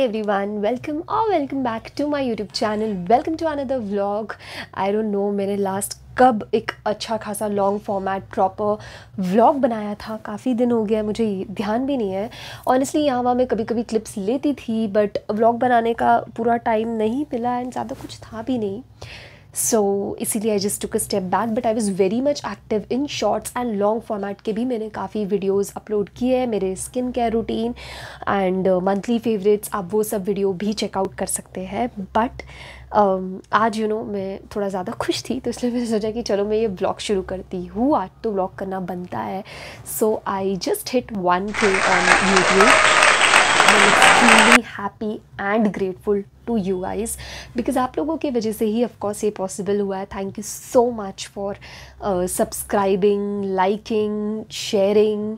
everyone welcome और welcome back to my YouTube channel welcome to another vlog I don't know मैंने last कब एक अच्छा खासा लॉन्ग फॉर्मेट प्रॉपर व्लॉग बनाया था? काफ़ी दिन हो गया, मुझे ध्यान भी नहीं है। ऑनेस्टली यहाँ वहाँ मैं कभी कभी क्लिप्स लेती थी बट व्लॉग बनाने का पूरा टाइम नहीं मिला एंड ज़्यादा कुछ था भी नहीं। सो इसीलिए I just took a step back but I was very much active in shorts and long format के भी मैंने काफ़ी वीडियोज़ अपलोड किए हैं मेरे skin care routine and monthly favourites आप वो सब वीडियो भी चेकआउट कर सकते हैं। बट um, आज यू you नो know, मैं थोड़ा ज़्यादा खुश थी तो इसलिए मैंने सोचा कि चलो मैं ये ब्लॉग शुरू करती हूँ। आज तो ब्लॉग करना बनता है। So I just hit one K on YouTube I am extremely happy and grateful to you guys because आप लोगों की वजह से ही ऑफकोर्स ये पॉसिबल हुआ है. Thank you so much for subscribing liking sharing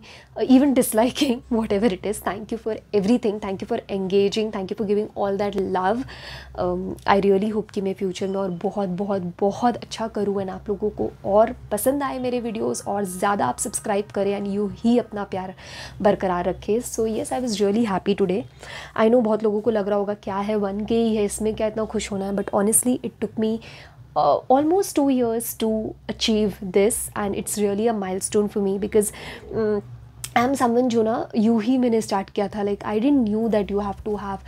even disliking whatever it is thank you for everything thank you for engaging thank you for giving all that love I really hope कि मैं future में और बहुत बहुत बहुत अच्छा करूँ and आप लोगों को और पसंद आए मेरे वीडियोज़ और ज़्यादा आप सब्सक्राइब करें एंड यू ही अपना प्यार बरकरार रखें. So yes I was really happy today I know बहुत लोगों को लग रहा होगा, क्या है वन के ही है इसमें क्या इतना खुश होना है but honestly it took me almost two years to achieve this and it's really a milestone for me because I am someone जो ना यू ही मैंने स्टार्ट किया था like I didn't knew that you have to have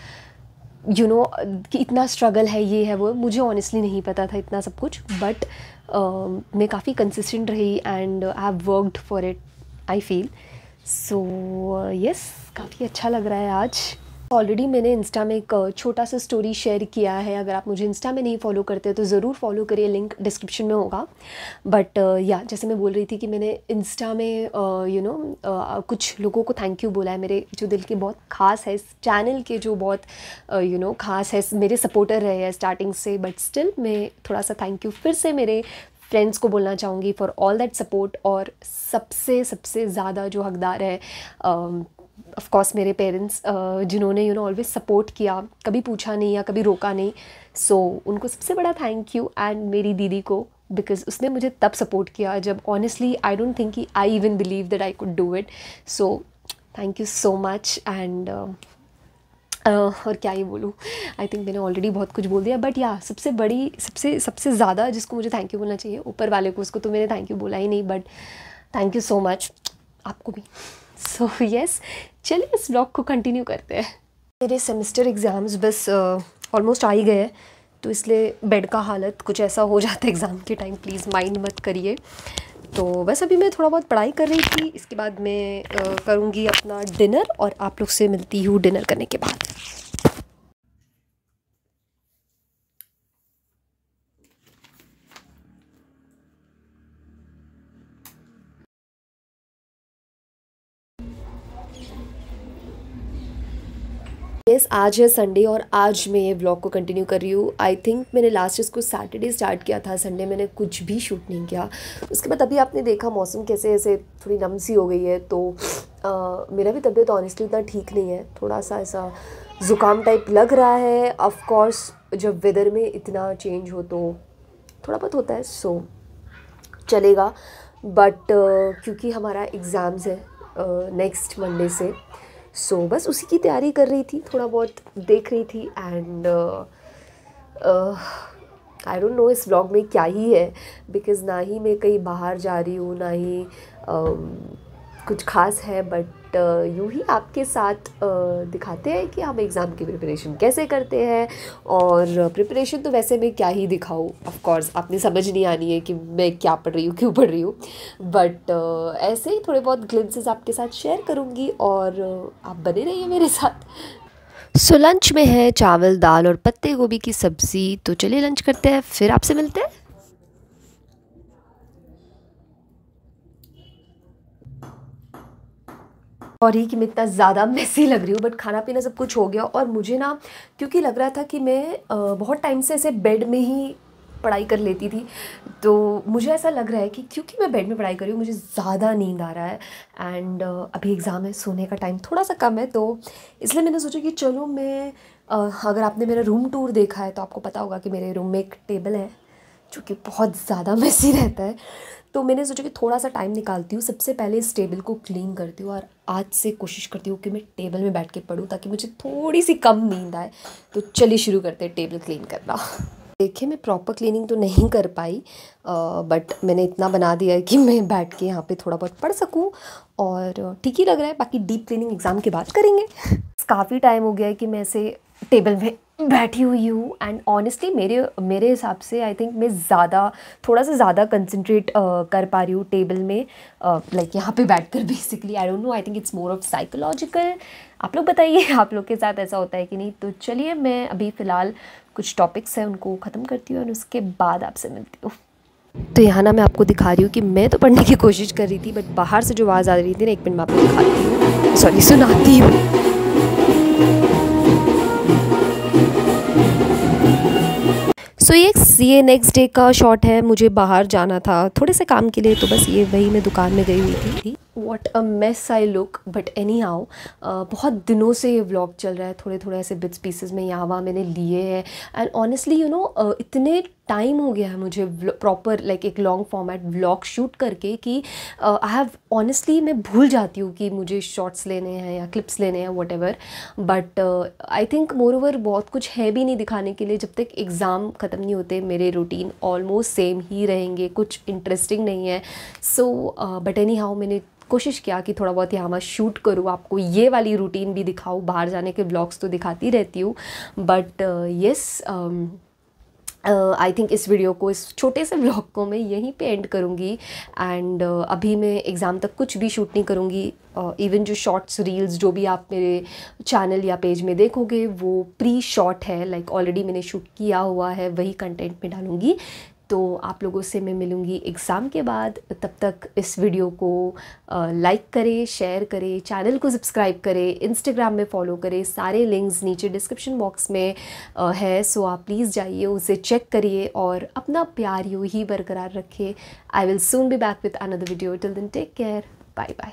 you know कि इतना struggle है ये है वो मुझे ऑनेस्टली नहीं पता था इतना सब कुछ बट uh, मैं काफ़ी कंसिस्टेंट रही and I have worked for it I feel so yes काफ़ी अच्छा लग रहा है आज। ऑलरेडी मैंने इंस्टा में एक छोटा सा स्टोरी शेयर किया है। अगर आप मुझे इंस्टा में नहीं फॉलो करते तो ज़रूर फॉलो करिए लिंक डिस्क्रिप्शन में होगा। बट या जैसे मैं बोल रही थी कि मैंने इंस्टा में यू नो uh, कुछ लोगों को थैंक यू बोला है। मेरे जो दिल के बहुत ख़ास है इस चैनल के जो बहुत यू नो ख़ास है मेरे सपोर्टर रहे हैं स्टार्टिंग से। बट स्टिल मैं थोड़ा सा थैंक यू फिर से मेरे फ्रेंड्स को बोलना चाहूँगी फॉर ऑल दैट सपोर्ट और सबसे सबसे ज़्यादा जो हकदार है ऑफ़ कोर्स मेरे पेरेंट्स जिन्होंने यू नो ऑलवेज सपोर्ट किया कभी पूछा नहीं या कभी रोका नहीं। सो so, उनको सबसे बड़ा थैंक यू एंड मेरी दीदी को बिकॉज़ उसने मुझे तब सपोर्ट किया जब ऑनेस्टली आई डोंट थिंक कि I even believe that I could do it so thank you so much and और क्या ही बोलूँ। आई थिंक मैंने ऑलरेडी बहुत कुछ बोल दिया बट या सबसे बड़ी सबसे सबसे ज़्यादा जिसको मुझे थैंक यू बोलना चाहिए ऊपर वाले को उसको तो मैंने थैंक यू बोला ही नहीं but thank you so much आपको भी। सो यस चलिए इस ब्लॉग को कंटिन्यू करते हैं। मेरे सेमेस्टर एग्ज़ाम्स बस ऑलमोस्ट uh, आ ही गए हैं तो इसलिए बेड का हालत कुछ ऐसा हो जाता है एग्ज़ाम के टाइम प्लीज़ माइंड मत करिए। तो बस अभी मैं थोड़ा बहुत पढ़ाई कर रही थी इसके बाद मैं uh, करूँगी अपना डिनर और आप लोग से मिलती हूँ डिनर करने के बाद। यस आज है संडे और आज मैं ये ब्लॉग को कंटिन्यू कर रही हूँ। आई थिंक मैंने लास्ट इसको सैटरडे स्टार्ट किया था संडे मैंने कुछ भी शूट नहीं किया। उसके बाद अभी आपने देखा मौसम कैसे ऐसे थोड़ी नम सी हो गई है तो आ, मेरा भी तबीयत ऑनेस्टली इतना ठीक नहीं है। थोड़ा सा ऐसा ज़ुकाम टाइप लग रहा है। ऑफकोर्स जब वेदर में इतना चेंज हो तो थोड़ा बहुत होता है सो चलेगा। बट uh, क्योंकि हमारा एग्ज़ाम्स है नेक्स्ट uh, मंडे से। सो so, बस उसी की तैयारी कर रही थी थोड़ा बहुत देख रही थी एंड आई डोंट नो इस ब्लॉग में क्या ही है बिकॉज़ ना ही मैं कहीं बाहर जा रही हूँ ना ही uh, कुछ खास है बट uh, यूँ ही आपके साथ दिखाते हैं कि हम एग्ज़ाम की प्रिपरेशन कैसे करते हैं और प्रिपरेशन तो वैसे मैं क्या ही दिखाऊँ। ऑफकोर्स आपने समझ नहीं आनी है कि मैं क्या पढ़ रही हूँ क्यों पढ़ रही हूँ। बट ऐसे ही थोड़े बहुत ग्लिम्सेस आपके साथ शेयर करूँगी और आप बने रहिए मेरे साथ। सो so, लंच में है चावल दाल और पत्ते गोभी की सब्ज़ी। तो चलिए लंच करते हैं फिर आपसे मिलते हैं। और कि मैं इतना ज़्यादा मेसी लग रही हूँ बट खाना पीना सब कुछ हो गया और मुझे ना, क्योंकि लग रहा था कि मैं बहुत टाइम से ऐसे बेड में ही पढ़ाई कर लेती थी तो मुझे ऐसा लग रहा है कि क्योंकि मैं बेड में पढ़ाई कर रही हूँ, मुझे ज़्यादा नींद आ रहा है एंड अभी एग्ज़ाम है, सोने का टाइम थोड़ा सा कम है तो इसलिए मैंने सोचा कि चलो मैं अगर आपने मेरा रूम टूर देखा है तो आपको पता होगा कि मेरे रूम में एक टेबल है। जो कि बहुत ज़्यादा मैसी रहता है। तो मैंने सोचा कि थोड़ा सा टाइम निकालती हूँ, सबसे पहले इस टेबल को क्लीन करती हूँ और आज से कोशिश करती हूँ कि मैं टेबल में बैठ के पढ़ूँ ताकि मुझे थोड़ी सी कम नींद आए। तो चलिए शुरू करते हैं टेबल क्लीन करना। देखिए, मैं प्रॉपर क्लीनिंग तो नहीं कर पाई बट मैंने इतना बना दिया है कि मैं बैठ के यहाँ पे थोड़ा बहुत पढ़ सकूँ और ठीक ही लग रहा है। बाकी डीप क्लीनिंग एग्ज़ाम के बाद करेंगे। काफ़ी टाइम हो गया है कि मैं ऐसे टेबल में बैठी हुई हूँ एंड ऑनेस्टली मेरे मेरे हिसाब से आई थिंक मैं ज़्यादा थोड़ा सा ज़्यादा कंसनट्रेट uh, कर पा रही हूँ टेबल में लाइक uh, यहाँ पे बैठकर basically I don't know I think it's more of psychological आप लोग बताइए आप लोग के साथ ऐसा होता है कि नहीं? तो चलिए मैं अभी फ़िलहाल कुछ टॉपिक्स हैं उनको ख़त्म करती हूँ और उसके बाद आपसे मिलती हूँ। तो यहाँ ना मैं आपको दिखा रही हूँ कि मैं तो पढ़ने की कोशिश कर रही थी बट बाहर से जो आवाज़ आ रही थी ना एक मिनट मैं आपको दिखाती हूँ। सॉरी सुनाती हूँ। So, ये ए नेक्स्ट डे का शॉट है मुझे बाहर जाना था। थोड़े से काम के लिए तो बस ये वही मैं दुकान में गई हुई थी। What a mess I look but anyhow बहुत दिनों से ये व्लॉग चल रहा है थोड़े थोड़े ऐसे बिट्स पीसेस में यहाँ वहाँ मैंने लिए हैं। एंड ऑनेस्टली यू नो इतने टाइम हो गया है मुझे प्रॉपर लाइक like, एक लॉन्ग फॉर्मेट व्लॉग शूट करके कि आई हैव ऑनेस्टली मैं भूल जाती हूँ कि मुझे शॉर्ट्स लेने हैं या क्लिप्स लेने हैं whatever but I think moreover बहुत कुछ है भी नहीं दिखाने के लिए जब तक एग्ज़ाम ख़त्म नहीं होते मेरे रूटीन ऑलमोस्ट सेम ही रहेंगे कुछ इंटरेस्टिंग नहीं है। सो बट एनी हाउ मैंने कोशिश किया कि थोड़ा बहुत यहाँ मैं शूट करूँ आपको ये वाली रूटीन भी दिखाऊँ बाहर जाने के ब्लॉग्स तो दिखाती रहती हूँ। बट येस आई थिंक इस वीडियो को इस छोटे से ब्लॉग को मैं यहीं पे एंड करूँगी। एंड uh, अभी मैं एग्ज़ाम तक कुछ भी शूट नहीं करूँगी। इवन uh, जो शॉर्ट्स रील्स जो भी आप मेरे चैनल या पेज में देखोगे वो प्री शॉट है। लाइक like ऑलरेडी मैंने शूट किया हुआ है वही कंटेंट में डालूँगी। तो आप लोगों से मैं मिलूँगी एग्ज़ाम के बाद। तब तक इस वीडियो को लाइक करें शेयर करें चैनल को सब्सक्राइब करें इंस्टाग्राम में फॉलो करें। सारे लिंक्स नीचे डिस्क्रिप्शन बॉक्स में है। सो आप प्लीज़ जाइए, उसे चेक करिए और अपना प्यार यूँ ही बरकरार रखिए I will soon be back with another video till then take care bye bye